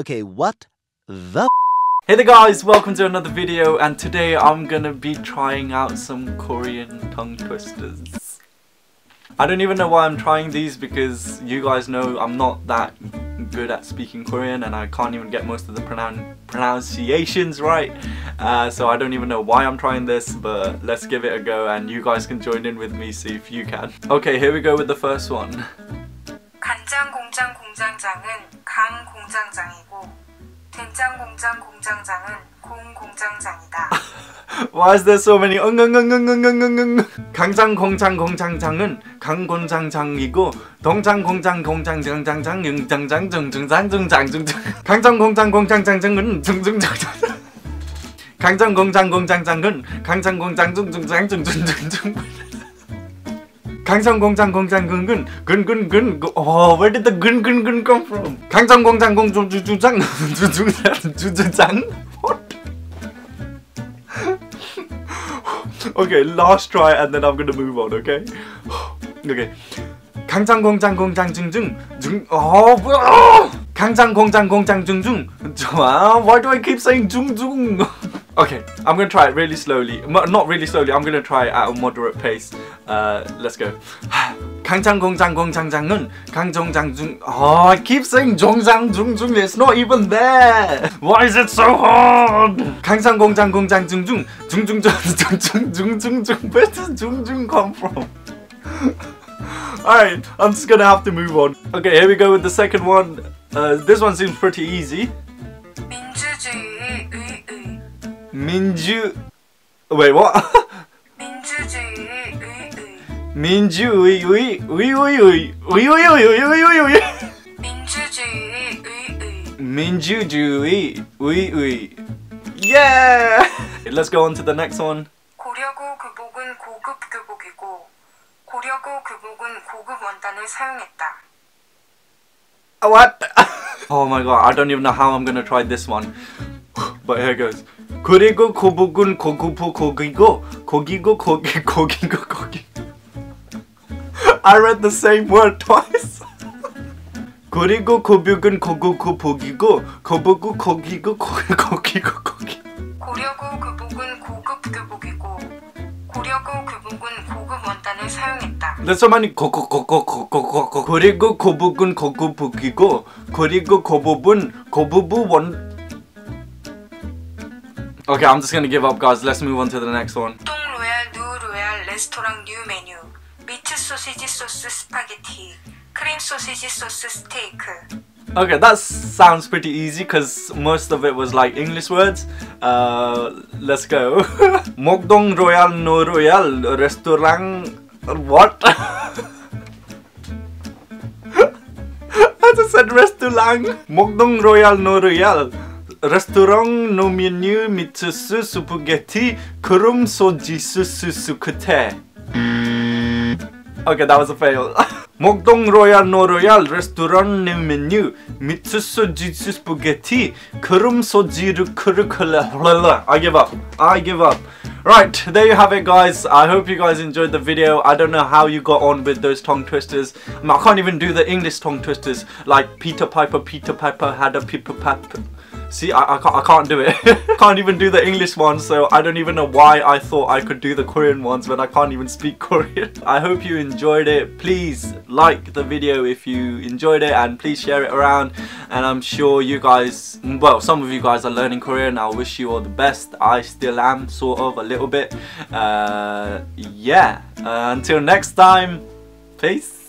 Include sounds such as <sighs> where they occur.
Okay, what the Hey there guys, welcome to another video and today I'm gonna be trying out some Korean tongue twisters. I don't even know why I'm trying these because you guys know I'm not that good at speaking Korean and I can't even get most of the pronoun pronunciations right. Uh, so I don't even know why I'm trying this but let's give it a go and you guys can join in with me see if you can. Okay, here we go with the first one. 간장 공장 공장장은 강 공장장이고 된장 공장 공장장은 공 공장장이다. <laughs> Why is there so many 응응응응응응응응? 강장 공장 공장장은 강 공장장이고 동장 공장 공장장장장 응장장 증증장 증장증장. 강장 공장 공장장장은 증증장장. <laughs> 강장 공장 공장장은 강장 공장 증증장 증증증증 강장 공장 공장근근 근근근 oh where did the 근근근 come from 강장 공장 공중주장 <laughs> 주주장 주주장 what okay, last try and then I'm gonna move on, okay? okay. 강장 공장 공장 증증 증 어, 뭐야? 강장 공장 공장 증증 좋아. Why do I keep saying 중중? Okay, I'm gonna try it really slowly. Mo- Not really slowly. I'm gonna try it at a moderate pace. Uh, let's go. <sighs> 강장 공장 공장장은 강정장중. Oh, I keep saying 정장중중. It's not even there. Why is it so hard? 강장 공장 공장중중 중중중중중중중중. <laughs> Where does 중중 come from? <laughs> Alright, I'm just gonna have to move on. Okay, here we go with the second one. Uh, this one seems pretty easy. 민주주의의 의의 민주. Wait, what? 민주주의의 의의 민주의의 의의의 의의의 민주주의의 의의 민주주의 의의. Yeah. Let's go on to the next one. 고려고 교복은 고급 교복이고 고려고 교복은 고급 원단을 사용했다. What? oh my god, I don't even know how I'm gonna try this one. But here goes. 그리고 고복은 고급부 고기고 고기고 고기 고기고 고기. I read the same word twice. 그리고 고복은 고급고 고기고 고복고 고기고 고기 고기고 고기. 고려고 교복은 고급 교복이고 고려고 교복은 고급 원단을 사용했다. There's so many 고고고고고고고 그리고 고복은 고급북이고 그리고 고복은 고부부 원. Okay, I'm just gonna give up, guys. Let's move on to the next one. 똥 로얄 누 로얄 레스토랑 뉴 메뉴 미트 소시지 소스 스파게티 크림 소시지 소스 스테이크 Okay, that sounds pretty easy because most of it was like English words. Uh, let's go. <laughs> 목동 로얄 노 로얄 레스토랑 what? <laughs> I just said restaurant. 목동 로얄 노 로얄 레스토랑 노 메뉴 미트스 스파게티 크림 소지스 스스 끝에. Okay, that was a fail. <laughs> 목동 로얄 노 로얄 레스토랑 내 메뉴 미트스 지스 스파게티 크림 소지르 크르클라 I give up. I give up. Right, there you have it guys. I hope you guys enjoyed the video. I don't know how you got on with those tongue twisters. I, mean, I can't even do the English tongue twisters like Peter Piper, Peter Piper had a Piper Piper. See, I, I, can't, I can't do it. <laughs> can't even do the English one, so I don't even know why I thought I could do the Korean ones when I can't even speak <laughs> Korean. I hope you enjoyed it. Please like the video if you enjoyed it and please share it around. And I'm sure you guys, well, some of you guys are learning Korean. I wish you all the best. I still am, sort of, a little bit. Uh, yeah. Uh, until next time, peace.